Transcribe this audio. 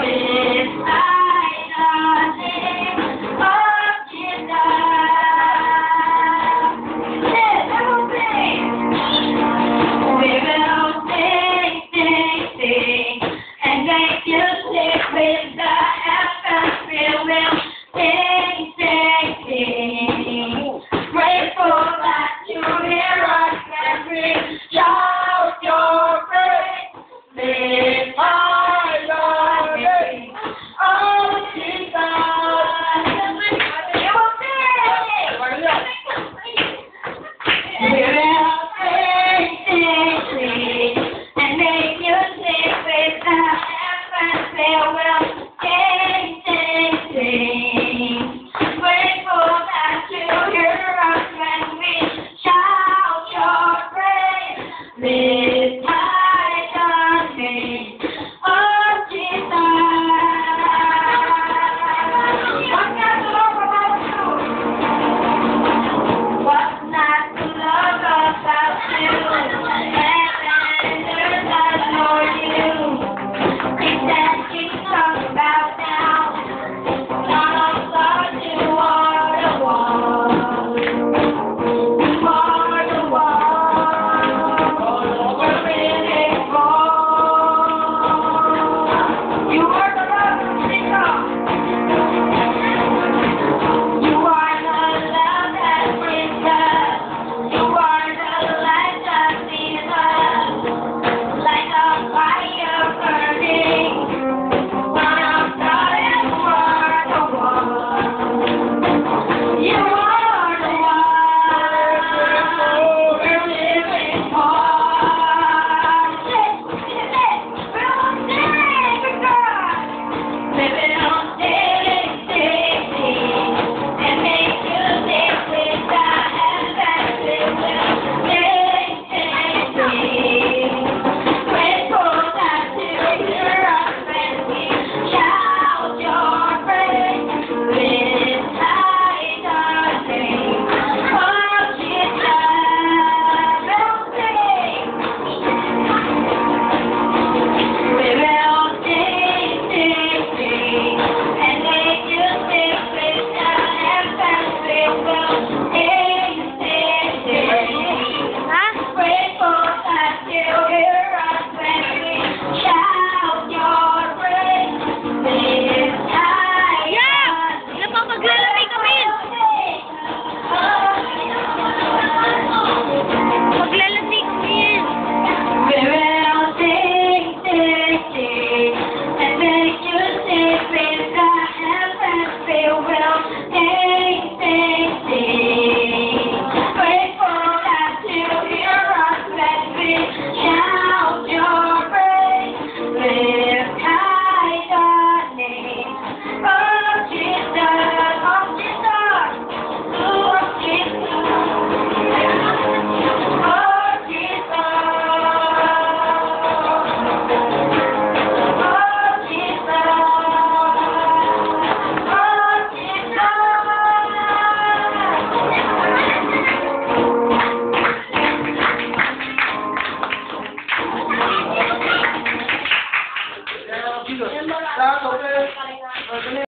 Bobby.